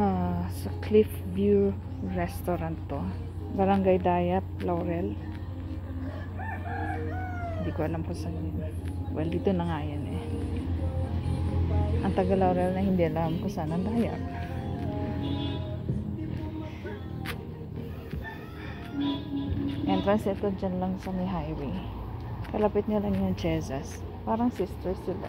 ah, sa Cliff View Restaurant to. Barangay Dayap, Laurel. Hindi ko alam kung saan yun. Well, dito na nga yan eh. Ang taga Laurel na hindi alam kung saan ang Dayap. Entrance ito dyan lang sa may highway. Kalapit niya lang yung Chezas. Parang sisters sila.